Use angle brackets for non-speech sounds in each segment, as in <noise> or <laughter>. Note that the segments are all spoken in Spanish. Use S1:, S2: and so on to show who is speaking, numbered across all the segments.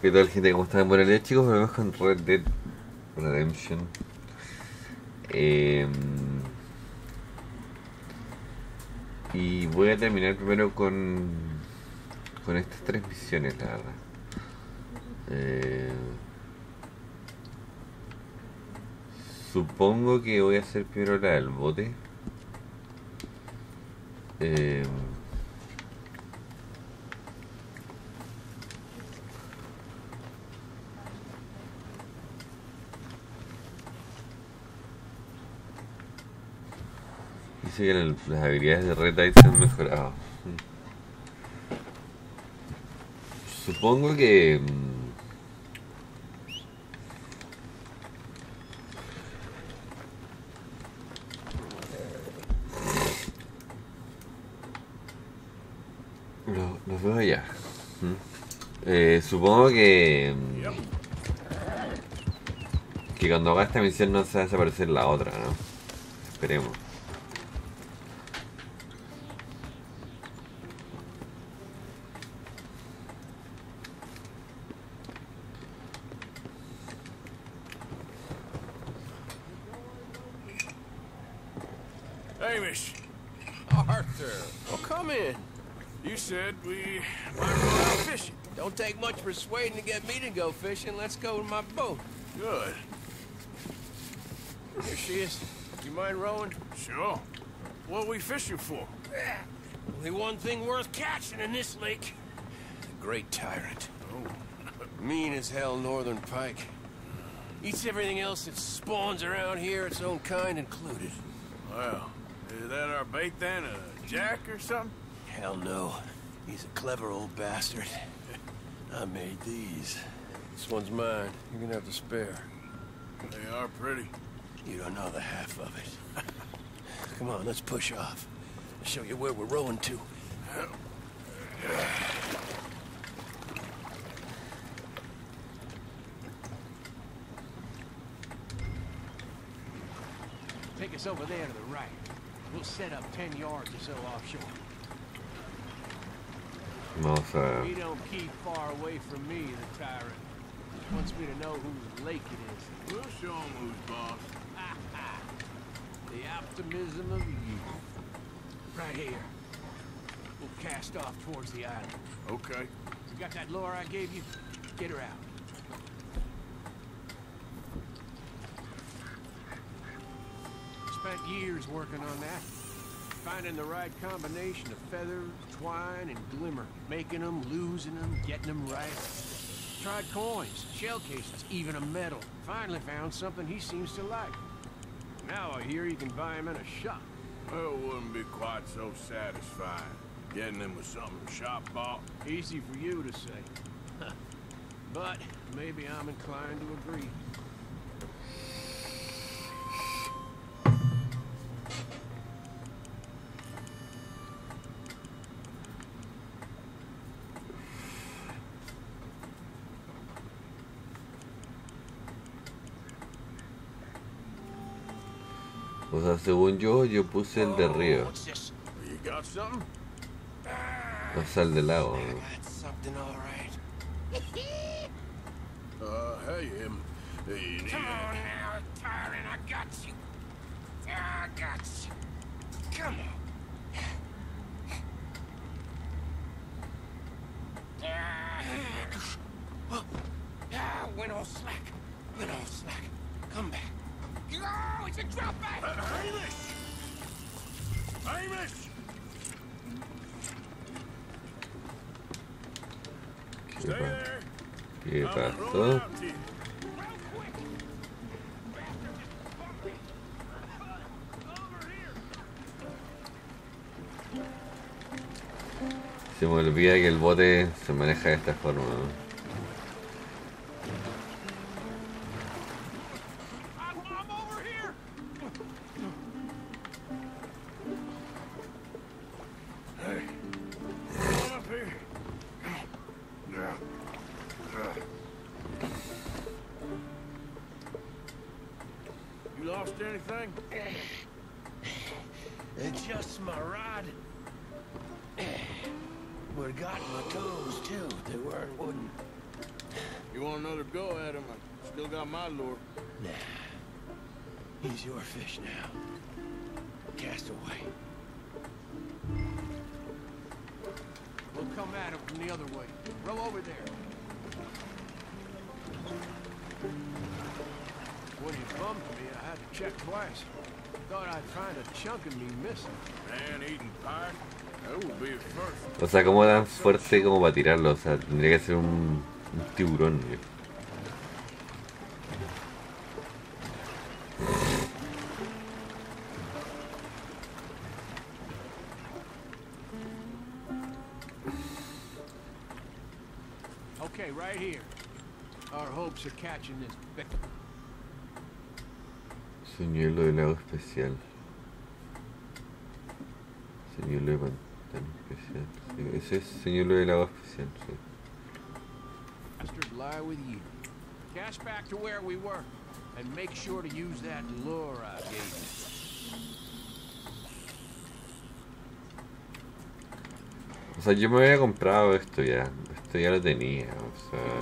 S1: ¿Qué tal gente? ¿Cómo están? Buenos días chicos, volvemos con Red Dead Redemption. Eh, y voy a terminar primero con con estas tres misiones, la verdad. Eh, supongo que voy a hacer primero la del bote. Eh, Dice que las habilidades de Red Dead se han mejorado. Supongo que... mm, Lo- Los veo allá. ¿Mm? Eh, supongo que... mm, Que cuando haga esta misión no se va a desaparecer la otra, ¿no? Esperemos.
S2: Persuading to get me to go fishing. Let's go in my boat.
S3: Good.
S2: Here she is. You mind rowing?
S3: Sure. What are we fishing for?
S2: Only one thing worth catching in this lake. The great tyrant.
S3: Oh, <laughs>
S2: Mean as hell northern pike. Eats everything else that spawns around here, its own kind included.
S3: well, is that our bait then? A jack or something?
S2: Hell no. He's a clever old bastard. I made these. This one's mine. You're gonna have to spare.
S3: They are pretty.
S2: You don't know the half of it. <laughs> Come on, let's push off. I'll show you where we're rowing to.
S4: Take us over there to the right. We'll set up 10 yards or so offshore.
S1: Vamos a...
S4: We don't keep far away from me, the tyrant. Just wants me to know whose lake it is.
S3: We'll show 'em who's boss.
S4: The optimism of youth. Right here. We'll cast off towards the island.
S3: Okay.
S4: You got that lure I gave you? Get her out. Spent years working on that. Finding the right combination of feathers, twine, and glimmer. Making them, losing them, getting them right. Tried coins, shell cases, even a medal. Finally found something he seems to like. Now I hear you can buy him in a shop.
S3: Well, it wouldn't be quite so satisfying. Getting them with something shop bought.
S4: Easy for you to say. <laughs> but maybe I'm inclined to agree.
S1: O sea, según yo, yo puse el de río. O sea, el del lago.
S2: All slack. All slack. Come back. Oh, it's a drop back.
S3: Uh, Hamish! Hamish!
S1: ¿Qué, pa- qué pasó? Se me olvida que el bote se maneja de esta forma. ¿no? O sea, como tan fuerte como para tirarlo. O sea, tendría que ser un, un tiburón. viejo.
S4: Okay, right here. Our hopes of catching this
S1: Señuelo del lago especial. Señuelo de especial. Sí, ese es señuelo del lago especial. Sí.
S4: Cash back to where we were, and make sure to use that lure I gave you.
S1: O sea, yo me había comprado esto ya. Esto ya lo tenía. O sea.
S4: I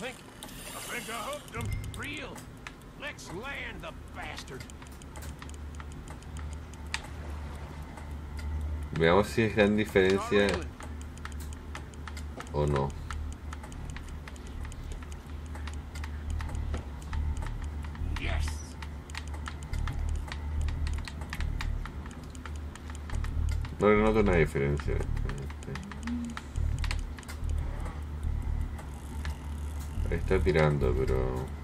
S4: think,
S3: I think I hooked him.
S4: real. Let's land the bastard.
S1: Veamos si es gran diferencia o no. No le noto una diferencia. Ahí está tirando, pero...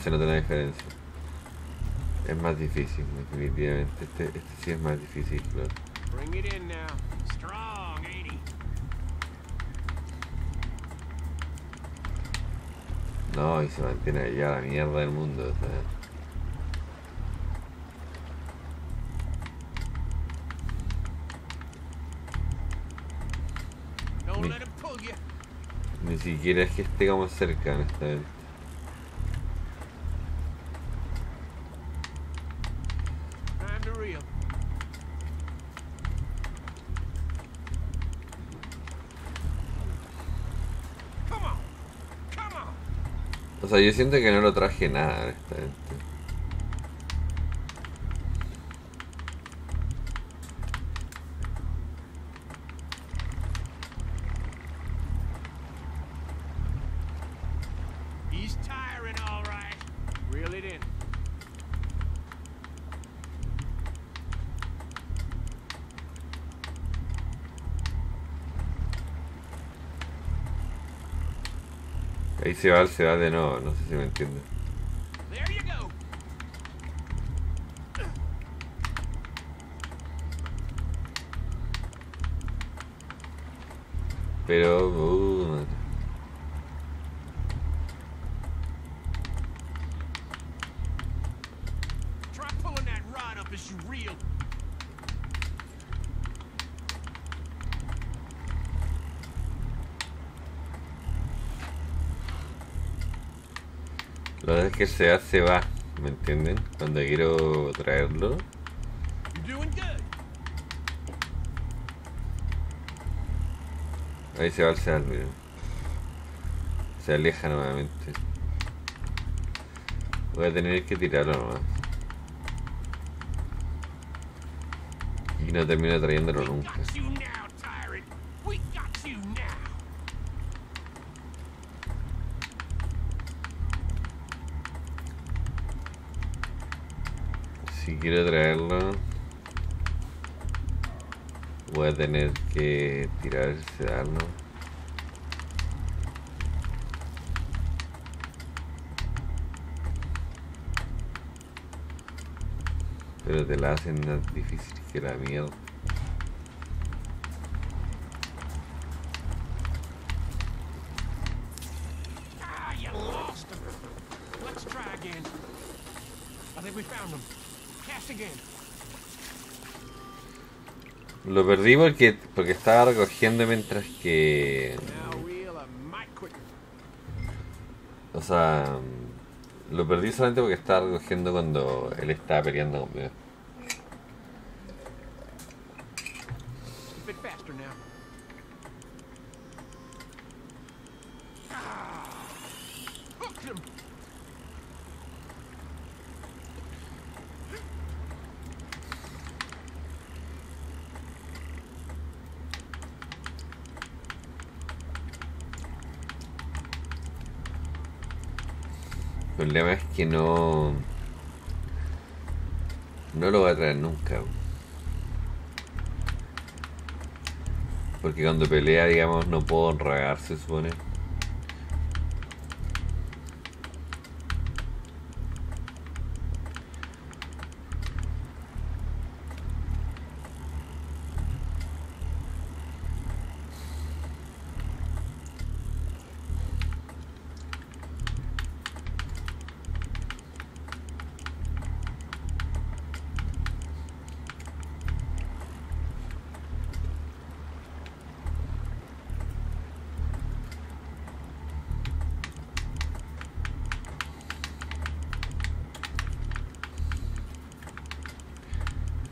S1: se nota una diferencia. Es más difícil, definitivamente. Este, este sí es más difícil, claro. No, y se mantiene allá la mierda del mundo, o sea.
S4: You.
S1: Ni siquiera es que esté como cerca, honestamente. O sea, yo siento que no lo traje nada. Se va, se va de nuevo, no sé si me
S4: go.
S1: Pero... uh, que se va, se va, ¿me entienden? Cuando quiero traerlo. Ahí se va el seal, miren. Se aleja nuevamente. Voy a tener que tirarlo nomás. Y no termino trayéndolo nunca. Si quiero traerlo, voy a tener que tirar el sedal, ¿no? Pero te la hacen más difícil que la mierda. Perdí porque, porque estaba recogiendo mientras que... O sea, lo perdí solamente porque estaba recogiendo cuando él estaba peleando conmigo.
S4: A bit faster now. Ah, hooked him.
S1: El problema es que no. No lo voy a traer nunca. Porque cuando pelea, digamos, no puedo enragar, se supone.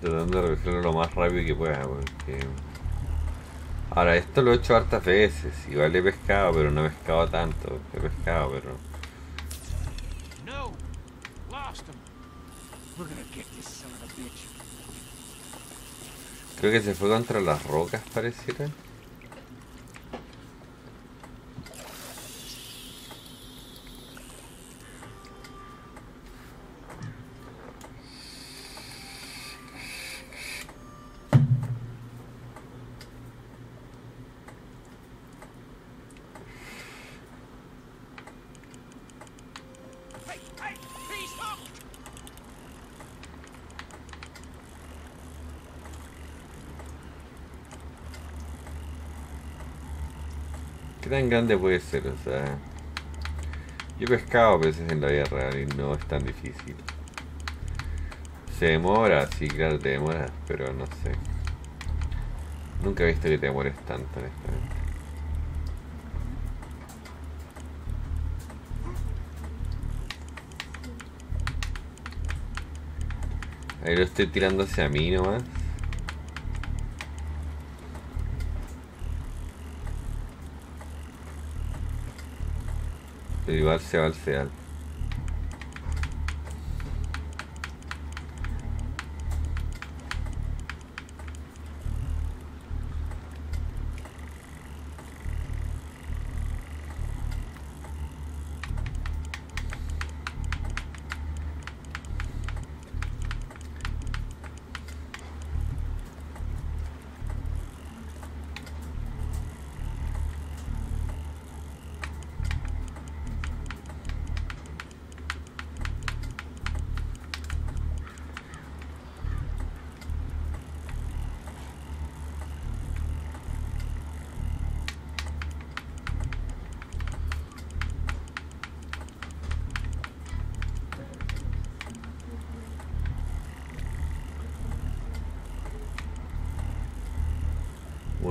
S1: Tratando de recogerlo lo más rápido que pueda, porque... Ahora, esto lo he hecho hartas veces. Igual he pescado, pero no he pescado tanto. He pescado, pero...
S4: No. Lost him. We're gonna get this son of a bitch.
S1: Creo que se fue contra las rocas, pareciera.
S4: Hey, hey, he's hooked.
S1: ¿Qué grande puede ser? O sea... Yo he pescado peces en la vida real y no es tan difícil. Se demora, sí, claro, te demoras, pero no sé. Nunca he visto que te demores tanto, honestamente. Ahí lo estoy tirando hacia mí nomás. Pero igual se va al seal.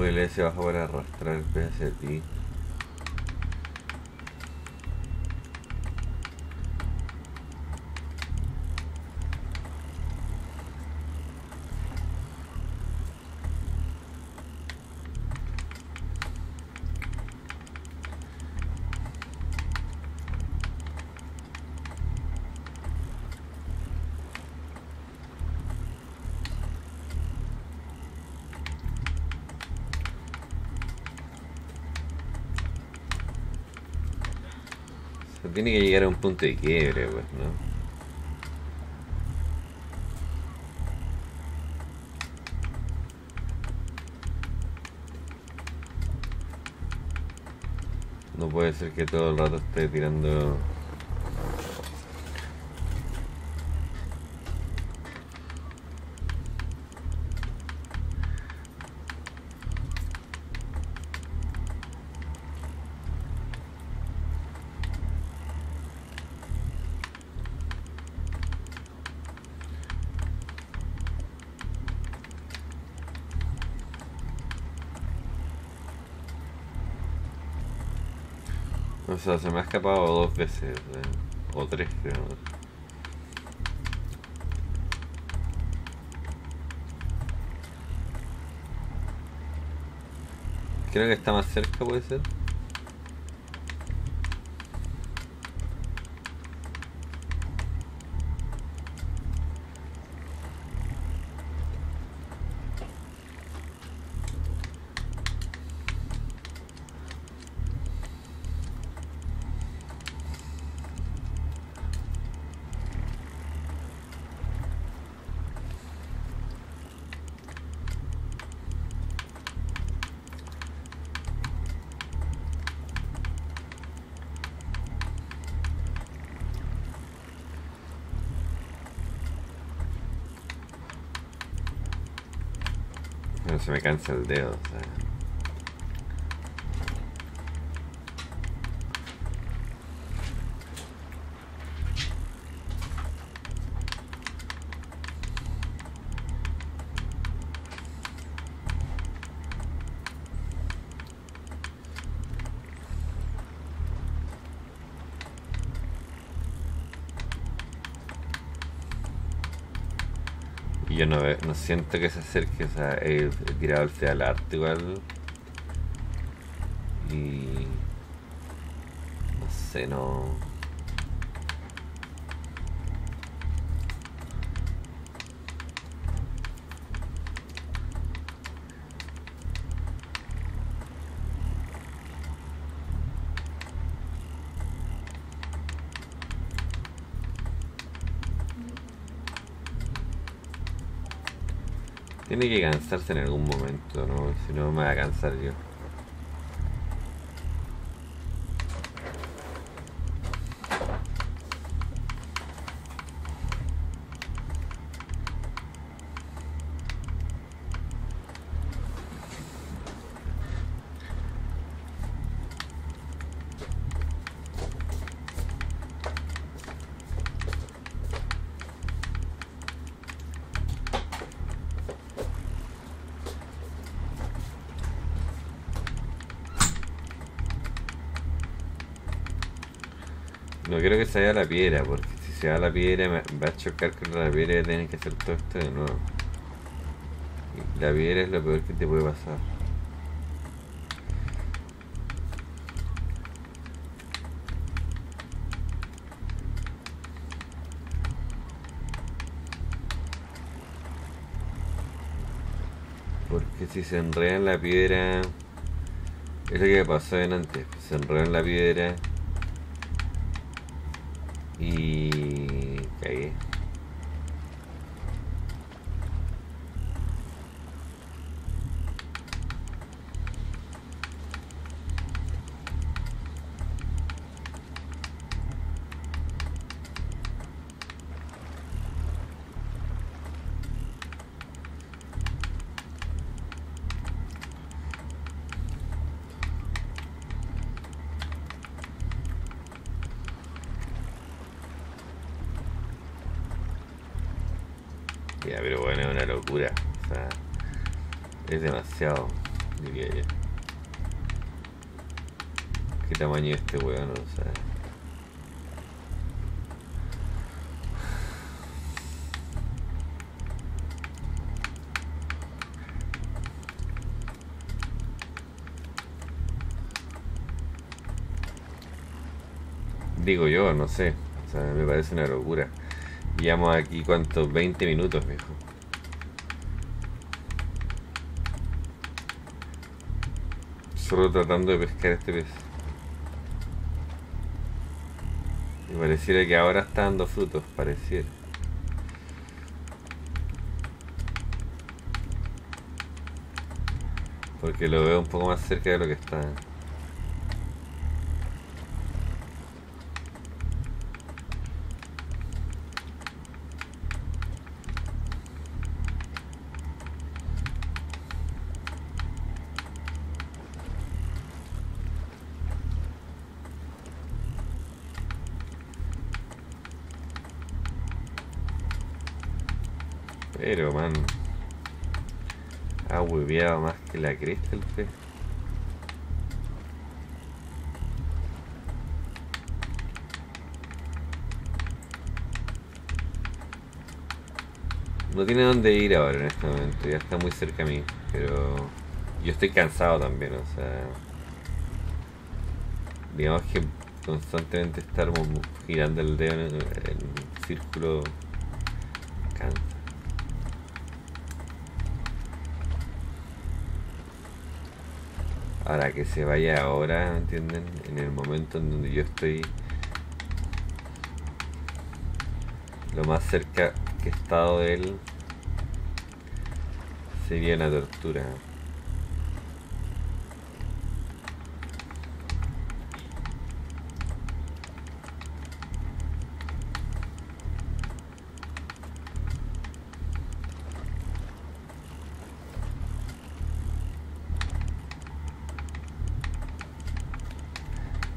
S1: Hacia abajo para arrastrar el pez hacia ti. Tiene que llegar a un punto de quiebre, pues, ¿no? No puede ser que todo el rato esté tirando... O sea, se me ha escapado dos veces. eh, O tres, creo. Creo que está más cerca, puede ser. Se me cansa el dedo, o sea. Yo no, no siento que se acerque, o sea, he, tirado el feo al arte igual. Y. No sé, no. Tiene que cansarse en algún momento, ¿no? Si no me va a cansar yo. La piedra, porque si se va la piedra va a chocar con la piedra y tienen que hacer todo esto de nuevo. La piedra es lo peor que te puede pasar. Porque si se enreda en la piedra... Es lo que pasó en antes. Se enreda en la piedra O sea, es demasiado, diría yo. ¿Qué tamaño es este weón? O sea. Digo yo, no sé. Me parece una locura. Llevamos aquí, ¿cuántos? 20 minutos, viejo. Solo tratando de pescar este pez. Y pareciera que ahora está dando frutos, pareciera. Porque lo veo un poco más cerca de lo que está. la el fe. No tiene dónde ir ahora en este momento, ya está muy cerca a mí, pero yo estoy cansado también, o sea. Digamos que constantemente estar girando el dedo en, el círculo cansa. Ahora que se vaya ahora, ¿me entienden? En el momento en donde yo estoy lo más cerca que he estado de él sería una tortura.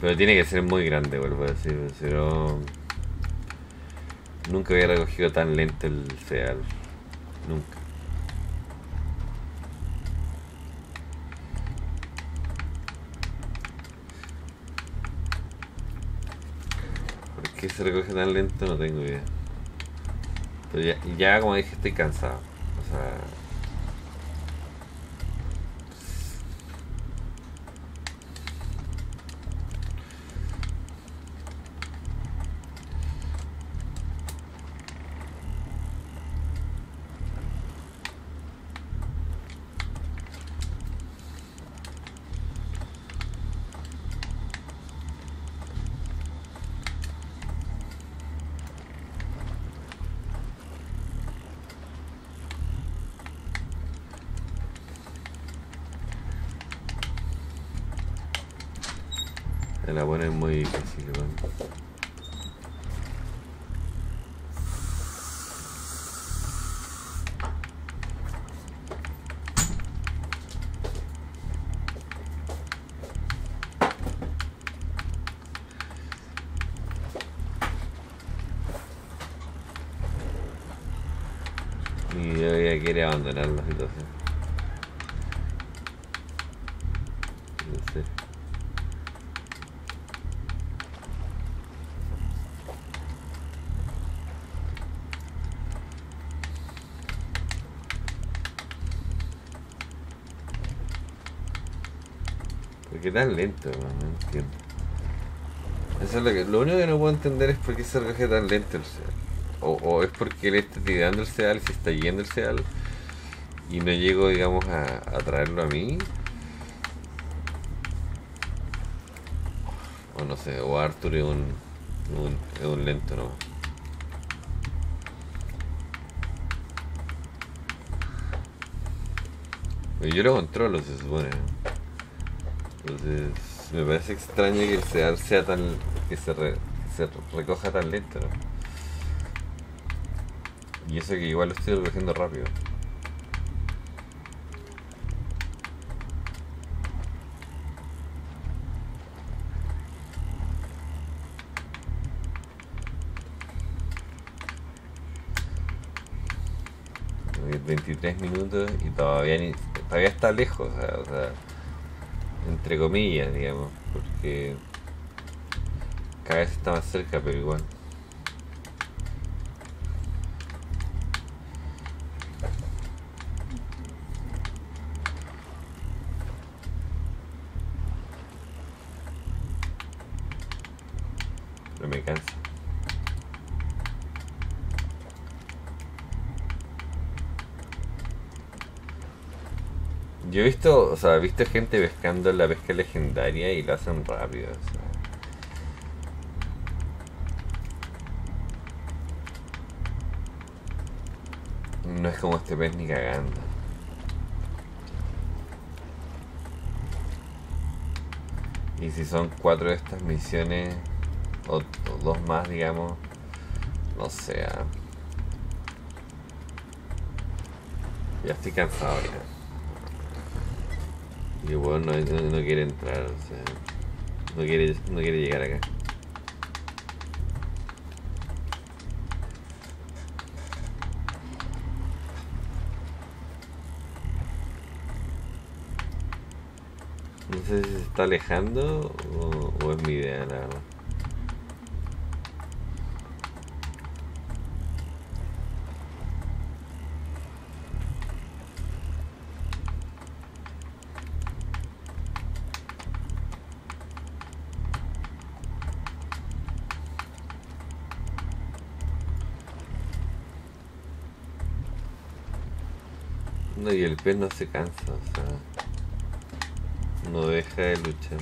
S1: Pero tiene que ser muy grande, vuelvo a decir. Si no, nunca había recogido tan lento el ceal. Nunca. ¿Por qué se recoge tan lento? No tengo idea. Pero ya, ya como dije, estoy cansado. O sea, muy difícil. Y yo ya quiere abandonar la situación. Qué tan lento? weón? No entiendo. Eso es lo, único que no puedo entender es por qué se recoge tan lento el. O, es porque le está tirando el ceal y se está yendo el ceal y no llego, digamos, a, traerlo a mí. O no sé, o Arthur es un, es un lento, ¿no? Pero Yo lo controlo, se supone. Entonces, me parece extraño que sea tan. que se, re- se recoja tan lento. Y eso que igual lo estoy recogiendo rápido. 23 minutos y todavía ni, todavía está lejos, o sea, o sea, entre comillas, digamos, porque cada vez está más cerca, pero igual. No me cansa. Yo he visto, o sea, he visto gente pescando la pesca legendaria y lo hacen rápido, o sea. No es como este pez ni cagando. Y si son cuatro de estas misiones, o, dos más, digamos, no sé. ah. Ya estoy cansado ya. Y bueno, no, quiere entrar, o sea, no quiere, no quiere llegar acá. No sé si se está alejando o, o es mi idea, la verdad. No, se cansa, o sea. No deja de luchar.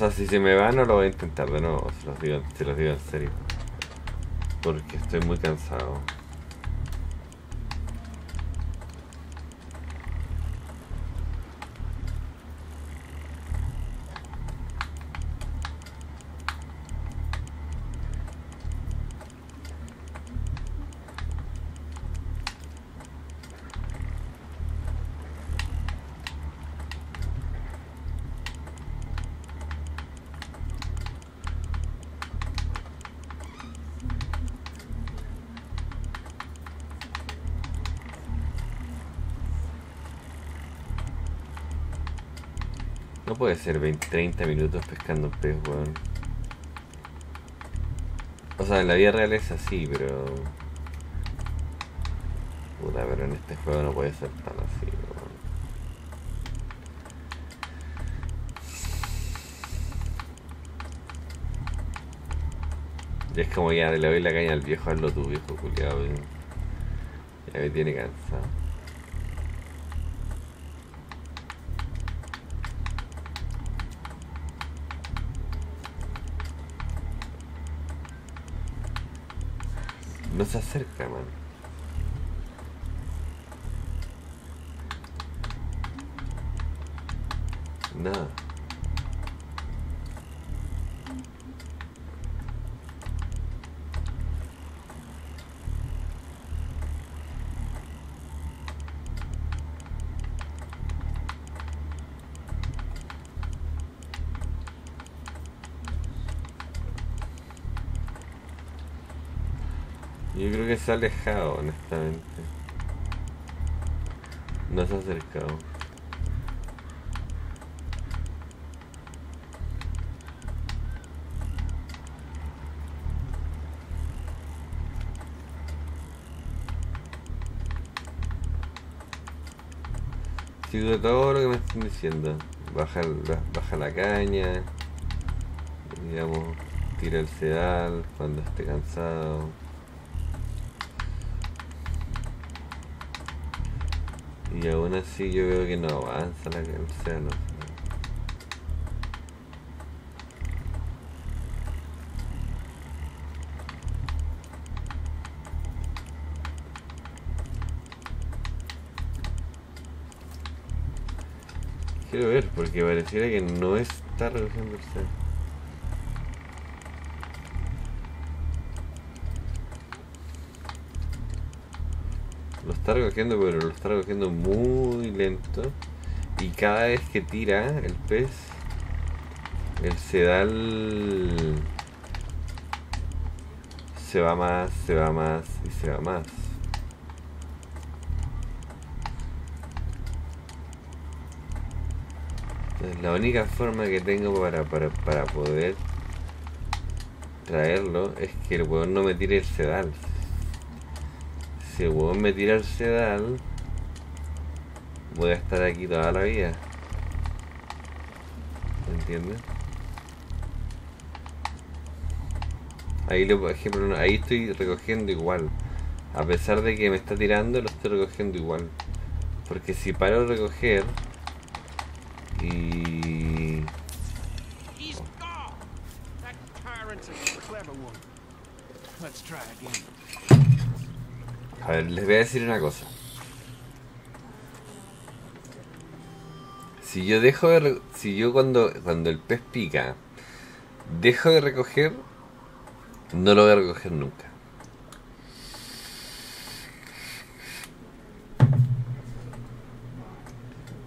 S1: Sea, si se me va no lo voy a intentar de nuevo, se los se los digo en serio. Porque estoy muy cansado. Puede ser 20, 30 minutos pescando un pez, weón. O sea, en la vida real es así, pero... Puta, pero en este juego no puede ser tan así, weón. Y es como ya le doy la caña al viejo, hazlo tu viejo culiado. Ya me tiene cansado. No se acerca, man. Nada. Se ha alejado, honestamente. No se ha acercado. Sigo todo lo que me están diciendo. Baja, baja la caña. Digamos, tira el sedal cuando esté cansado. Y aún así yo veo que no avanza la o sea. Quiero ver, porque pareciera que no está recogiendo el sedal. Está recogiendo, pero lo está recogiendo muy lento. Y cada vez que tira el pez, el sedal se va más, se va más y se va más. Entonces, la única forma que tengo para, para, para poder traerlo es que el huevón no me tire el sedal. Si el huevón me tira el sedal, voy a estar aquí toda la vida. ¿Me entiendes? Ahí, por ejemplo, ahí estoy recogiendo igual. A pesar de que me está tirando, lo estoy recogiendo igual. Porque si paro de recoger y...
S4: He's A
S1: ver, les voy a decir una cosa. Si yo dejo de... Si yo cuando, cuando el pez pica, dejo de recoger, No lo voy a recoger nunca.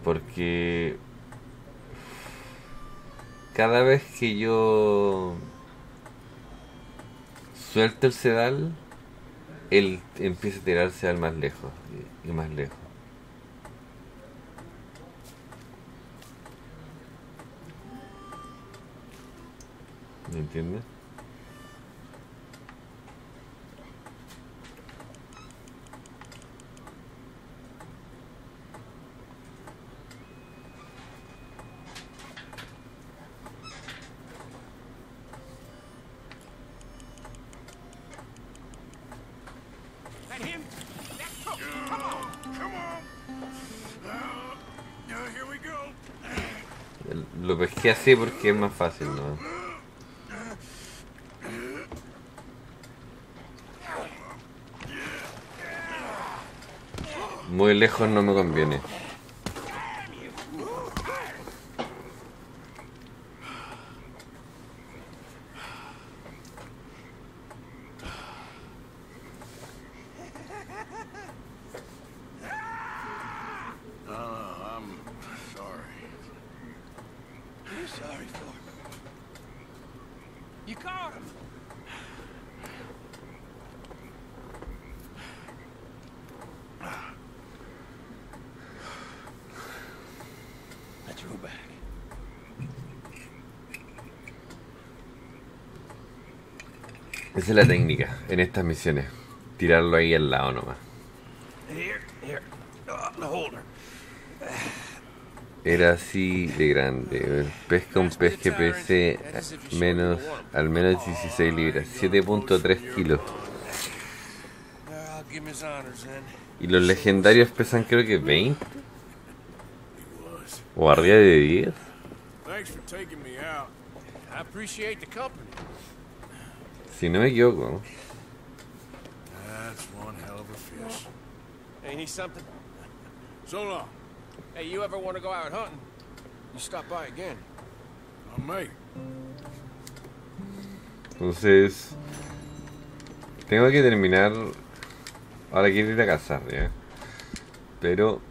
S1: Porque cada vez que yo suelto el sedal, él empieza a tirarse al más lejos y, más lejos. ¿Me entiendes?
S4: Him?
S1: Lo pesqué así porque es más fácil, ¿no? Muy lejos no me conviene.
S3: Uh, I'm sorry.
S2: What are you sorry for?
S4: You caught him!
S2: I drew back.
S1: Esa es la técnica en estas misiones. Tirarlo ahí al lado nomás.
S2: Holder.
S1: Era así de grande. Pesca un pez que pese menos, al menos 16 libras. 7.3 kilos. Y los legendarios pesan creo que 20
S3: He was.
S1: o arriba de 10.
S3: Thanks for taking me out.
S4: I appreciate the company.
S1: Si no me equivoco.
S3: That's one hell of a fish.
S4: Ain't he something?
S3: So long.
S4: Hey, you ever want to go out hunting? You stop by again.
S3: I may.
S1: Entonces, tengo que terminar. Ahora quiero ir a cazar, ya. Pero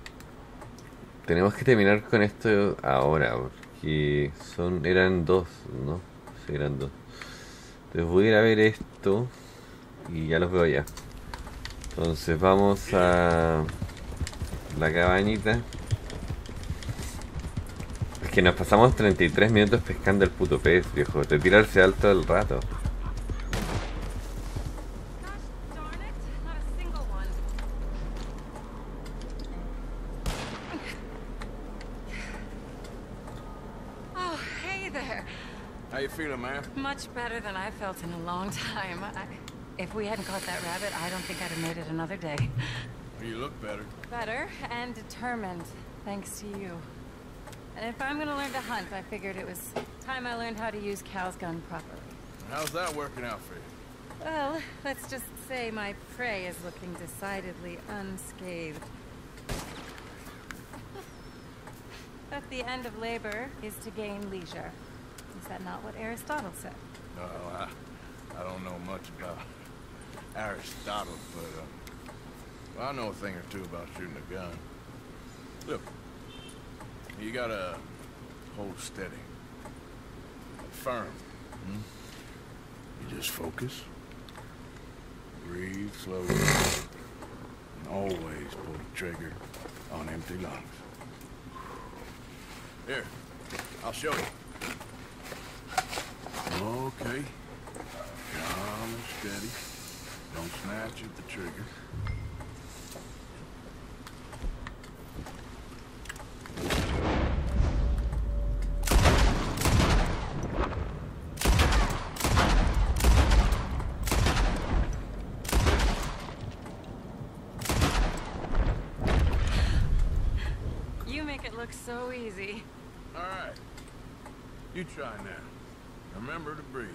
S1: tenemos que terminar con esto ahora, porque son eran dos, ¿no? Sí, eran dos. Entonces voy a ir a ver esto y ya los veo ya. Entonces vamos a la cabañita. Es que nos pasamos 33 minutos pescando el puto pez, viejo. Te tirarse alto el rato.
S5: If we hadn't caught that rabbit, I don't think I'd have made it another day.
S3: Well, you look better.
S5: Better and determined, thanks to you. And if I'm gonna learn to hunt, I figured it was time I learned how to use Cal's gun properly.
S3: How's that working out for you?
S5: Well, let's just say my prey is looking decidedly unscathed. But the end of labor is to gain leisure. Is that not what Aristotle said?
S3: Well, I, I don't know much about Aristotle, but uh, well, I know a thing or two about shooting a gun. Look, you gotta hold steady, firm. Hmm? You just focus, breathe slowly, and always pull the trigger on empty lungs. Here, I'll show you. Okay. Calm and steady. Don't snatch at the trigger.
S5: You make it look so easy.
S3: All right. You try now. Remember to breathe.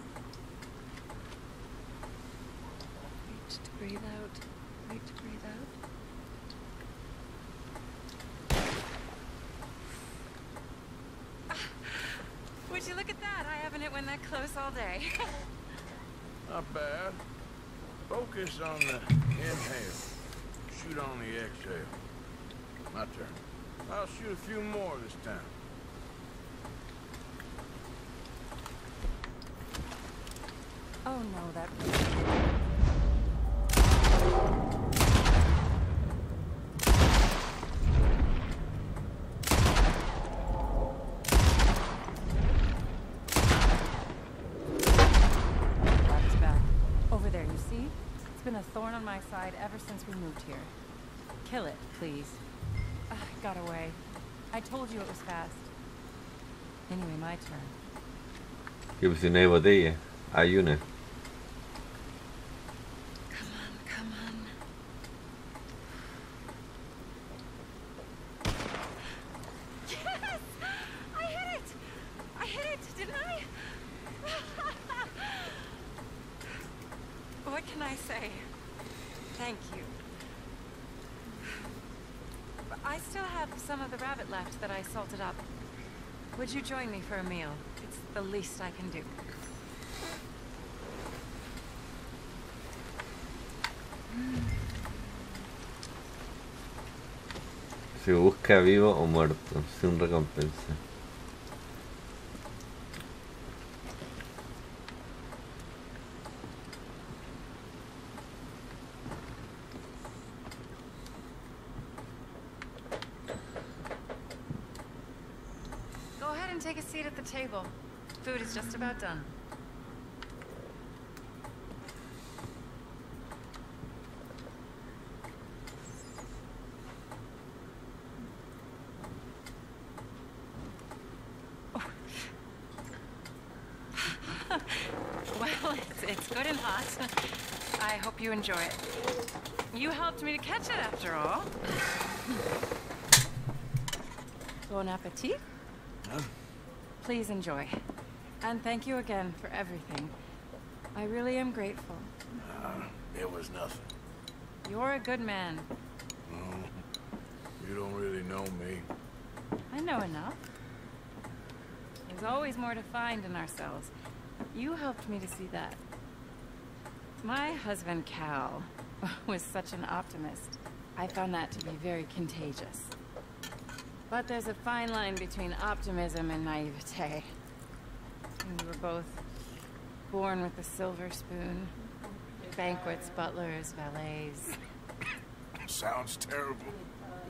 S5: Wait to breathe out. Wait to breathe out. Would you look at that? I haven't hit one that close all day.
S3: Not bad. Focus on the inhale. Shoot on the exhale. My turn. I'll shoot a few more this time.
S5: Oh no, that. Left back. Over there, you see? It's been a thorn on my side ever since we moved here. Kill it, please. It got away. I told you it was fast. Anyway, my turn.
S1: Que pues si no hay botella, hay una.
S5: Come on, come on. Yes! I hit it! I hit it, didn't I? what can I say? Thank you. But I still have some of the rabbit left that I salted up. Would you join me for a meal? It's the least I can do.
S1: Se busca vivo o muerto, sin recompensa.
S5: Go ahead and take a seat at the table. Food is just about done. well, it's, it's good and hot. I hope you enjoy it. You helped me to catch it after all. Bon appetit. Please enjoy. And thank you again for everything. I really am grateful.
S3: Uh, it was nothing.
S5: You're a good man.
S3: You don't really know me.
S5: I know enough. There's always more to find in ourselves. You helped me to see that. My husband, Cal, <laughs> was such an optimist. I found that to be very contagious. But there's a fine line between optimism and naivete. And we were both born with a silver spoon. Banquets, butlers, valets.
S3: Sounds terrible.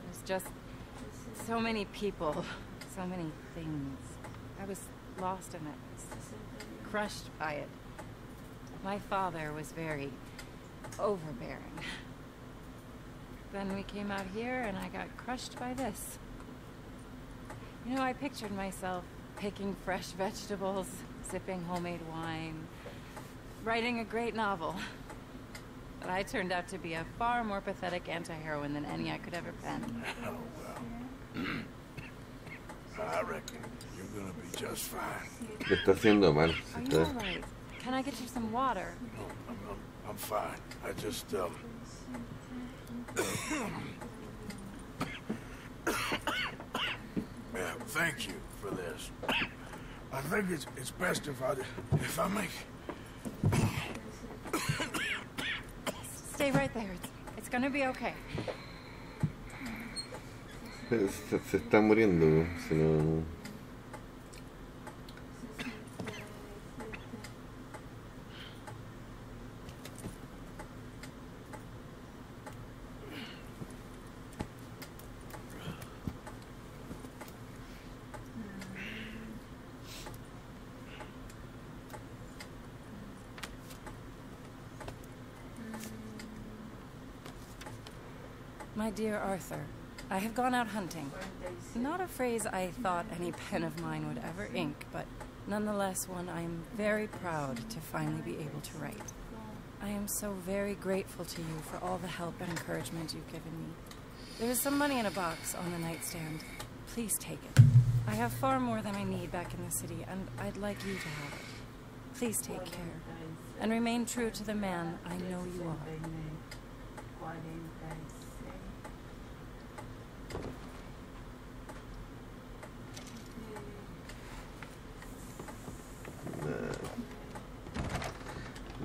S5: There's just so many people, so many things. I was lost in it, crushed by it. My father was very overbearing. Then we came out here and I got crushed by this. You know, I pictured myself picking fresh vegetables, sipping homemade wine, writing a great novel. But I turned out to be a far more pathetic anti-heroine than any I could ever pen.
S3: Oh, well. I reckon you're gonna be just fine.
S1: Le está haciendo mal. se
S5: Are you
S1: está-
S5: alright? Can I get you some water?
S3: No, I'm, I'm, I'm fine. I just, um... yeah, thank you for this. I think it's, it's best if I, if I make...
S5: Stay right there. It's, it's gonna be okay.
S1: Se, se está muriendo, si no...
S5: dear Arthur, I have gone out hunting. Not a phrase I thought any pen of mine would ever ink, but nonetheless one I am very proud to finally be able to write. I am so very grateful to you for all the help and encouragement you've given me. There is some money in a box on the nightstand. Please take it. I have far more than I need back in the city, and I'd like you to have it. Please take care, and remain true to the man I know you are.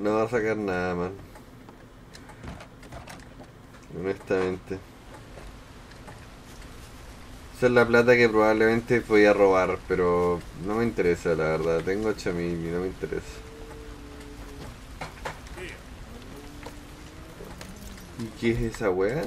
S1: No va a sacar nada, man. Honestamente. Esa es la plata que probablemente voy a robar, pero no me interesa, la verdad. Tengo 8000 y no me interesa. ¿Y qué es esa weá?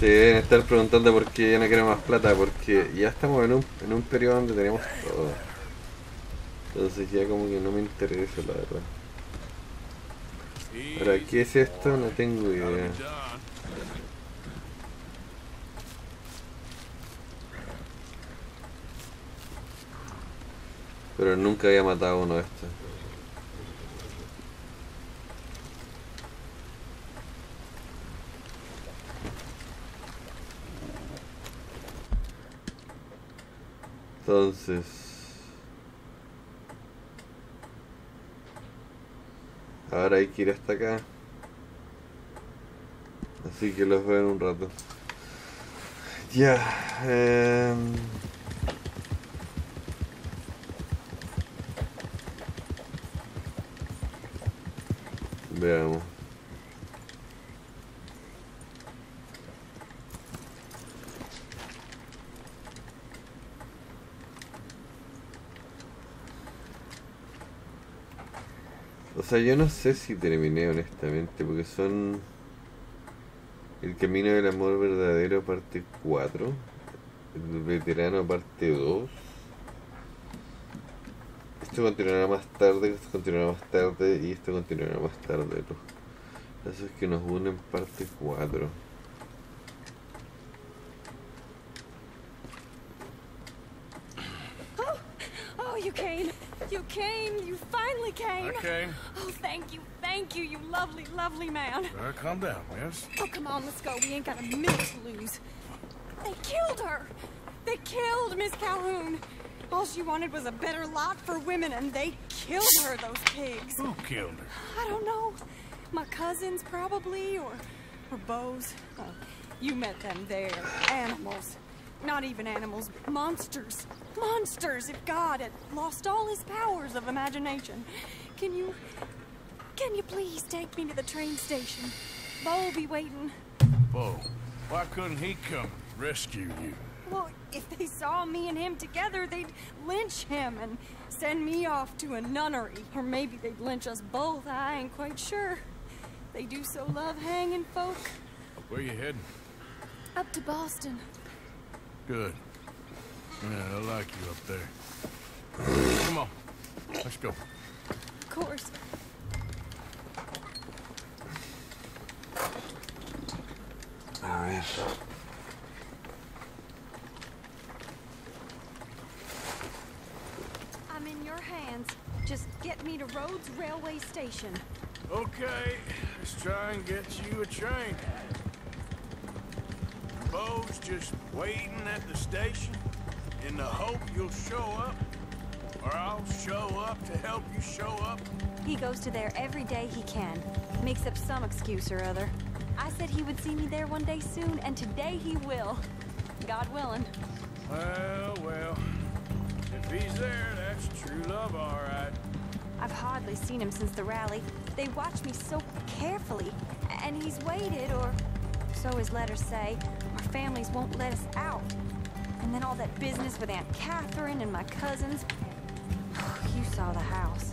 S1: Se deben estar preguntando por qué no quiero más plata, porque ya estamos en un, en un periodo donde tenemos todo. Entonces ya como que no me interesa la verdad. Ahora, ¿qué es esto? No tengo idea. Pero nunca había matado uno de estos. Entonces... Ahora hay que ir hasta acá. Así que los veo en un rato. Ya. em, Veamos. O sea, yo no sé si terminé honestamente, porque son El Camino del Amor Verdadero parte 4, El Veterano parte 2. Esto continuará más tarde, esto continuará más tarde y esto continuará más tarde. Eso es que nos unen parte 4.
S6: Finally came.
S3: I came.
S6: Oh, thank you. Thank you, you lovely, lovely man.
S3: Right, calm down, miss.
S6: Oh, come on, let's go. We ain't got a minute to lose. They killed her. They killed Miss Calhoun. All she wanted was a better lot for women, and they killed her, those pigs.
S3: Who killed her?
S6: I don't know. My cousins, probably, or, or Bo's. Oh, you met them there. Animals. Not even animals, monsters. Monsters, if God had lost all his powers of imagination. Can you. Can you please take me to the train station? Bo will be waiting.
S3: Bo. Why couldn't he come rescue you?
S6: Well, if they saw me and him together, they'd lynch him and send me off to a nunnery. Or maybe they'd lynch us both, I ain't quite sure. They do so love hanging folk.
S3: Where you heading?
S6: Up to Boston.
S3: Good. Yeah, I like you up there. Come on. Let's go.
S6: Of course.
S1: A ver.
S6: I'm in your hands. Just get me to Rhodes Railway Station.
S3: Okay, let's try and get you a train. Bo's just waiting at the station in the hope you'll show up. Or I'll show up to help you show up.
S6: He goes to there every day he can. Makes up some excuse or other. I said he would see me there one day soon, and today he will. God willing.
S3: Well, well. If he's there, that's true love, all right.
S6: I've hardly seen him since the rally. They watch me so carefully, and he's waited, or so his letters say. Our families won't let us out. And then all that business with Aunt Catherine and my cousins. Saw the house.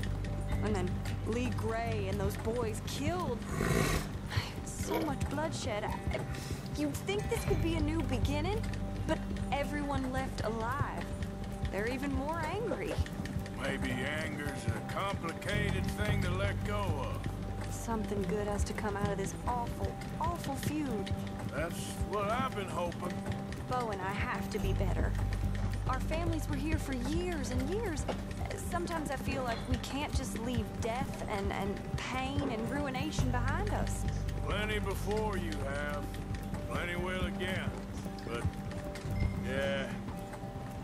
S6: And then Lee Gray and those boys killed. So much bloodshed. I- You'd think this could be a new beginning, but everyone left alive. They're even more angry.
S3: Maybe anger's a complicated thing to let go of.
S6: Something good has to come out of this awful, awful feud.
S3: That's what I've been hoping.
S6: Bo and I have to be better. Our families were here for years and years. Sometimes I feel like we can't just leave death and, and pain and ruination behind us.
S3: Plenty before you have. Plenty will again. But, yeah.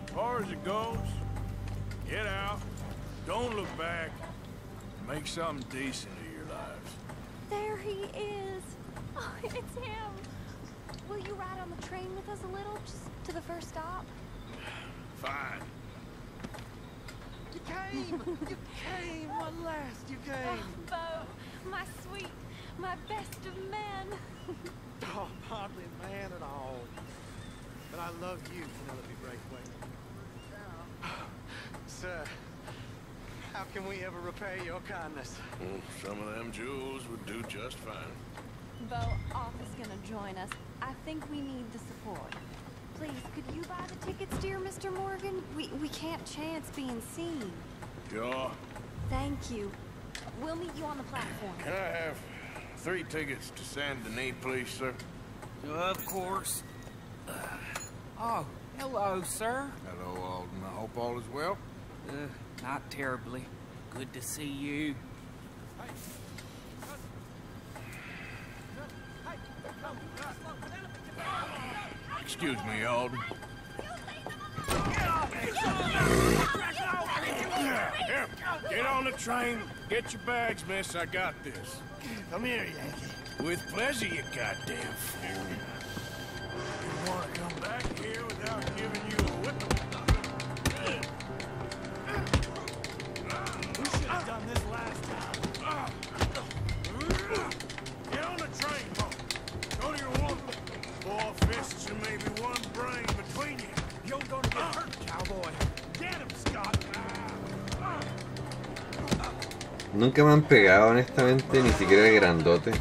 S3: As far as it goes, get out. Don't look back. Make something decent of your lives.
S6: There he is. Oh, <laughs> it's him. Will you ride on the train with us a little, just to the first stop?
S3: Fine.
S4: You came! you came! At last, you came!
S6: Oh,
S4: came!
S6: Bo, my sweet, my best of men. <laughs>
S4: Oh, hardly a man at all. But I love you, Penelope Braithwaite. <sighs> Sir, how can we ever repay your kindness?
S3: Mm, Some of them jewels would do just fine.
S6: Bo, Off is gonna join us. I think we need the support. Please, could you buy the tickets, dear Mr. Morgan? We we can't chance being seen.
S3: Sure.
S6: Thank you. We'll meet you on the platform.
S3: Can I have three tickets to Saint Denis, please, sir?
S7: Of course. Oh, hello, sir.
S3: Hello, Alden. I hope all is well.
S7: Uh, not terribly. Good to see you.
S3: Excuse me, Alden. Here, get on the train. Get your bags, miss. I got this.
S4: Come here, Yankee.
S3: With pleasure, you goddamn fool. You want to come back here without giving you a whip? Ah.
S4: We should have done this last time.
S3: Get on the train, Mo. Go to your woman. Four fists and maybe one brain between you.
S4: You're gonna get ah. hurt,
S1: Nunca me han pegado, honestamente, ni siquiera el grandote.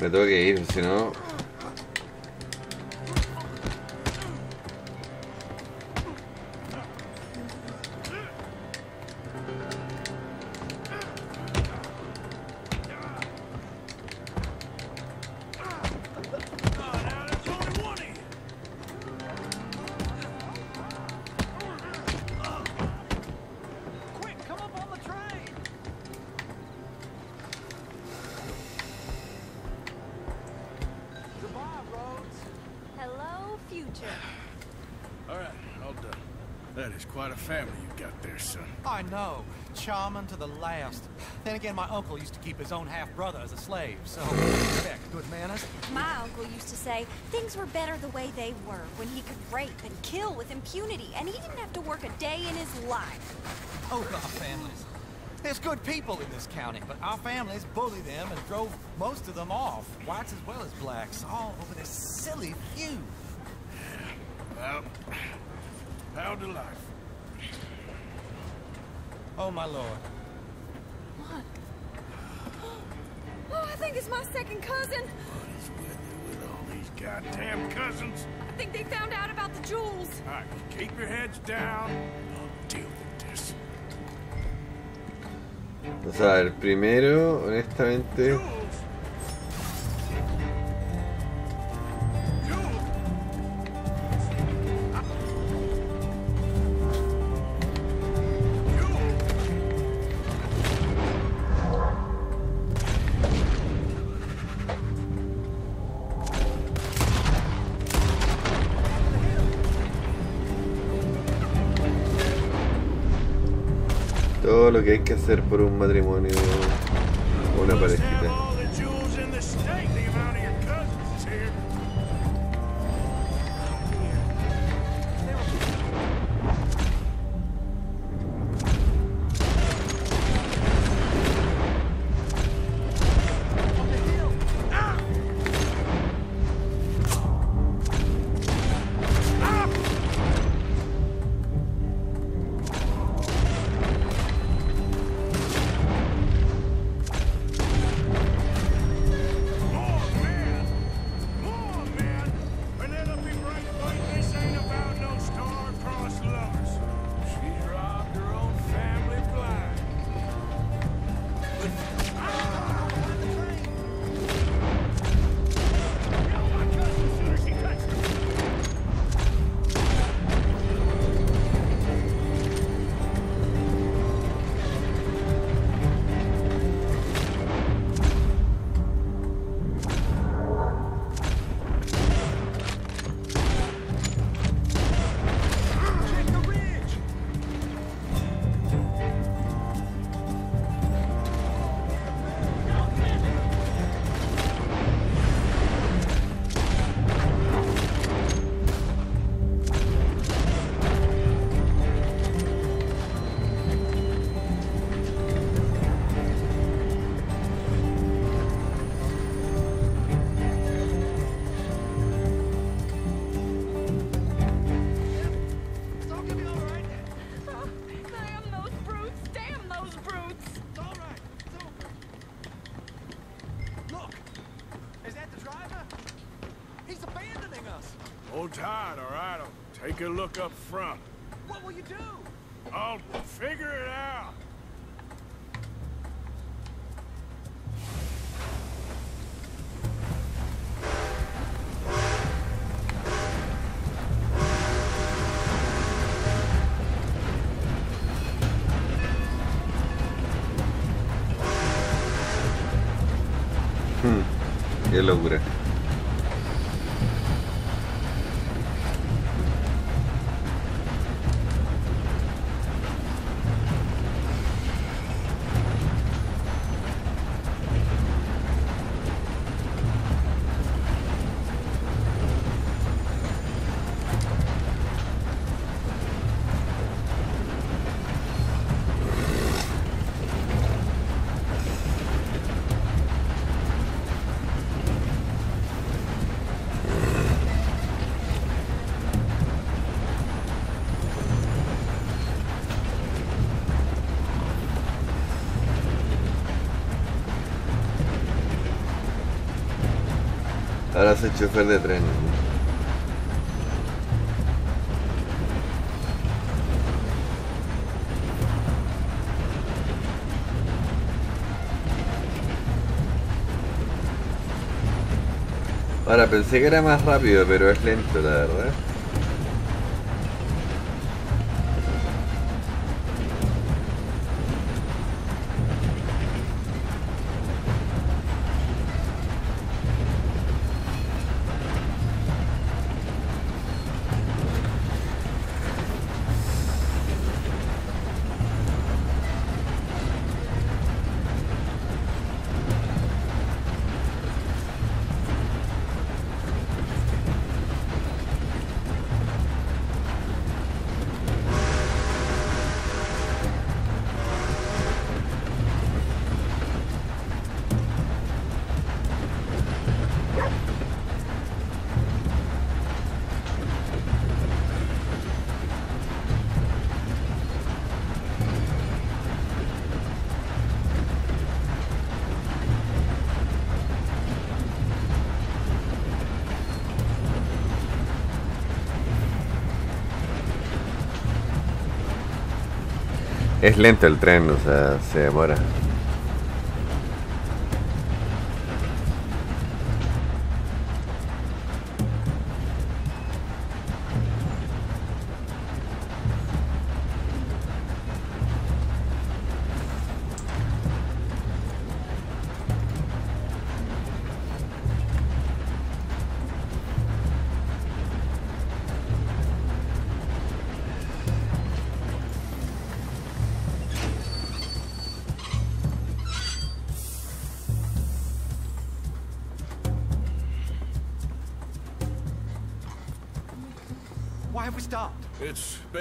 S1: Me tengo que ir, si no...
S8: my uncle used to keep his own half-brother as a slave, so respect good manners.
S6: My uncle used to say things were better the way they were, when he could rape and kill with impunity, and he didn't have to work a day in his life.
S8: Oh, our families. There's good people in this county, but our families bullied them and drove most of them off, whites as well as blacks, all over this silly feud.
S3: Well, how to life.
S8: Oh, my lord.
S6: What? Oh, I think it's my second cousin.
S3: What is with you with all these goddamn cousins?
S6: I think they found out about the jewels.
S3: All right, keep your heads down. I'll deal with this.
S1: O sea, el primero, honestamente... Todo lo que hay que hacer por un matrimonio o una parejita.
S3: A look up front.
S8: What will you do?
S3: I'll figure it out.
S1: Soy chofer de tren. Ahora pensé que era más rápido, pero es lento la verdad. Es lento el tren, o sea, se demora.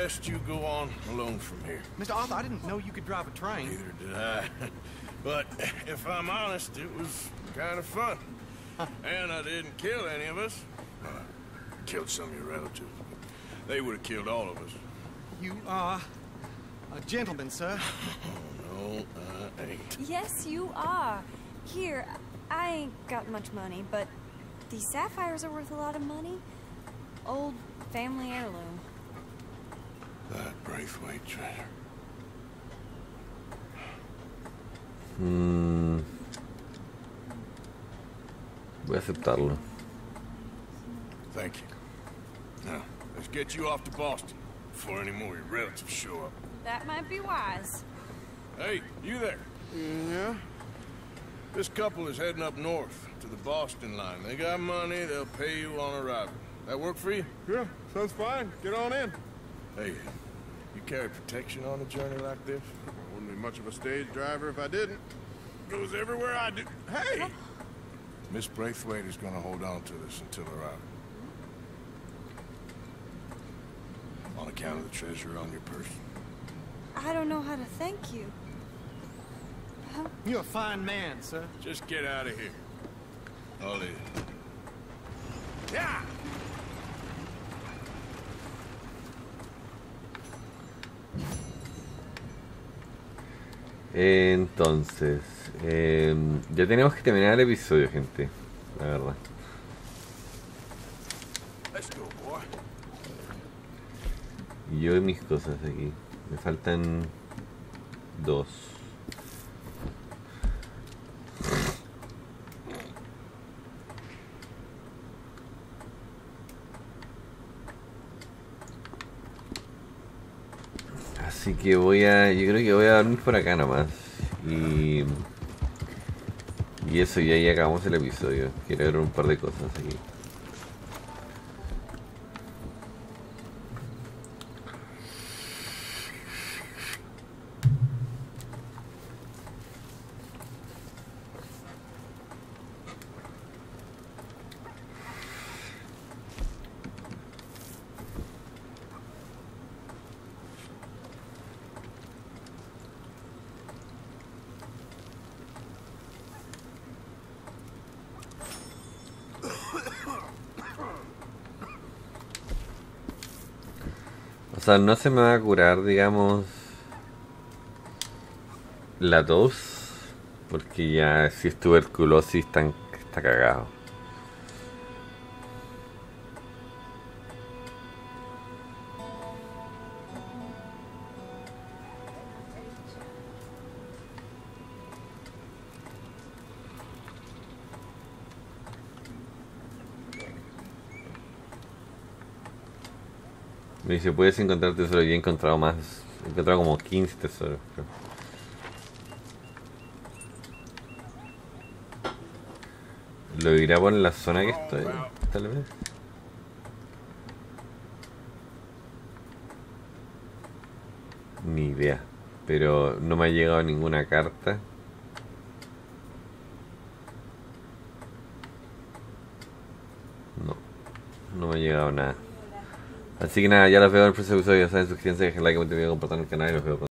S3: It's best you go on alone from here.
S8: Mr. Arthur, I didn't know you could drive a train.
S3: Neither did I. <laughs> But if I'm honest, it was kind of fun. And I didn't kill any of us. Uh, killed some of your relatives. They would have killed all of us.
S8: You are a gentleman, sir. <laughs>
S3: No, I ain't.
S6: Yes, you are. Here, I ain't got much money, but these sapphires are worth a lot of money. Old family heirloom.
S3: That Braithwaite treasure.
S1: Mm. Voy a aceptarlo.
S3: Thank you. Now, let's get you off to Boston before any more of your relatives show up.
S6: That might be wise.
S3: Hey, you there? Yeah? This couple is heading up north to the Boston line. They got money, they'll pay you on arrival. That work for you?
S9: Yeah, sounds fine. Get on in.
S3: Hey, you carry protection on a journey like this?
S9: Wouldn't be much of a stage driver if I didn't. Goes everywhere I do. Hey!
S3: Miss Braithwaite is gonna hold on to this until arrival. On account of the treasure on your person.
S6: I don't know how to thank you.
S8: You're a fine man, sir.
S3: Just get out of here. I'll.
S8: Yeah!
S1: Entonces, em, ya tenemos que terminar el episodio, gente. La verdad. Y yo y mis cosas aquí. Me faltan dos. Así que voy a. Yo creo que voy a dormir por acá nomás. Y. Y eso, y ahí acabamos el episodio. Quiero ver un par de cosas aquí. Sea, no se me va a curar, digamos, la tos, porque ya si es tuberculosis tan, está cagado. Dice, puedes encontrar tesoros. Yo he encontrado más. He encontrado como 15 tesoros. creo. ¿Lo dirá por la zona que estoy? Tal vez. Ni idea. Pero no me ha llegado ninguna carta. No. No me ha llegado nada. Así que nada, ya los veo en el próximo episodio. Ya saben, suscríbanse, dejen like, comenten, compartan el canal y los veo pronto.